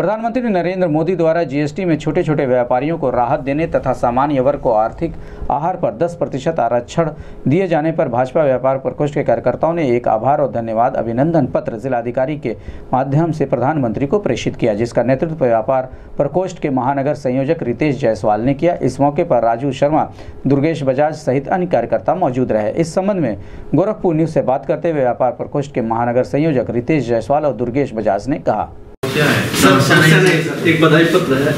प्रधानमंत्री नरेंद्र मोदी द्वारा जीएसटी में छोटे छोटे व्यापारियों को राहत देने तथा सामान्य वर्ग को आर्थिक आहार पर 10 प्रतिशत आरक्षण दिए जाने पर भाजपा व्यापार प्रकोष्ठ के कार्यकर्ताओं ने एक आभार और धन्यवाद अभिनंदन पत्र जिलाधिकारी के माध्यम से प्रधानमंत्री को प्रेषित किया, जिसका नेतृत्व व्यापार प्रकोष्ठ के महानगर संयोजक रितेश जायसवाल ने किया। इस मौके पर राजू शर्मा, दुर्गेश बजाज सहित अन्य कार्यकर्ता मौजूद रहे। इस संबंध में गोरखपुर न्यूज़ से बात करते हुए व्यापार प्रकोष्ठ के महानगर संयोजक रितेश जायसवाल और दुर्गेश बजाज ने कहा। क्या है? सर समस्या नहीं सर एक बधाई पत्र है।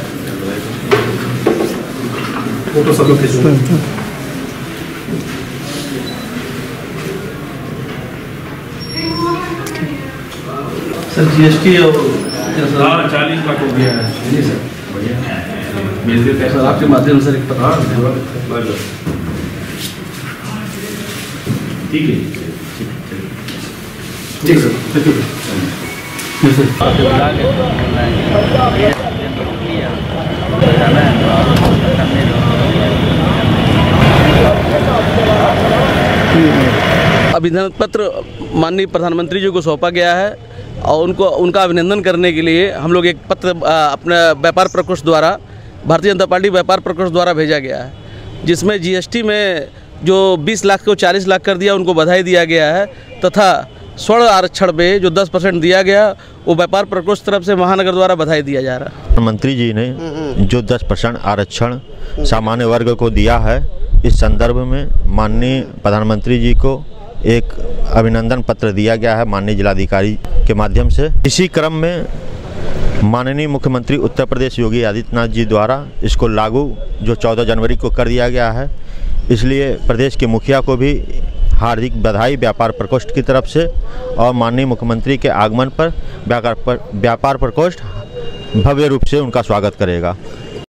फ़ोटो सब लोग सर जीएसटी और हाँ चालीस लाख हो गया है। नहीं सर मेरे सर आपके माध्यम से एक पत्र। ठीक है। ठीक सर थैंक यू अभिनंदन पत्र माननीय प्रधानमंत्री जी को सौंपा गया है और उनको, उनका अभिनंदन करने के लिए हम लोग एक पत्र अपने व्यापार प्रकोष्ठ द्वारा, भारतीय जनता पार्टी व्यापार प्रकोष्ठ द्वारा भेजा गया है, जिसमें जीएसटी में जो 20 लाख को 40 लाख कर दिया, उनको बधाई दिया गया है, तथा स्वर्ण आरक्षण पे जो 10 परसेंट दिया गया वो व्यापार प्रकोष्ठ तरफ़ से महानगर द्वारा बधाई दिया जा रहा। है प्रधानमंत्री जी ने जो 10 परसेंट आरक्षण सामान्य वर्ग को दिया है इस संदर्भ में माननीय प्रधानमंत्री जी को एक अभिनंदन पत्र दिया गया है माननीय जिलाधिकारी के माध्यम से। इसी क्रम में माननीय मुख्यमंत्री उत्तर प्रदेश योगी आदित्यनाथ जी द्वारा इसको लागू जो 14 जनवरी को कर दिया गया है इसलिए प्रदेश के मुखिया को भी हार्दिक बधाई व्यापार प्रकोष्ठ की तरफ़ से और माननीय मुख्यमंत्री के आगमन पर व्यापार प्रकोष्ठ भव्य रूप से उनका स्वागत करेगा।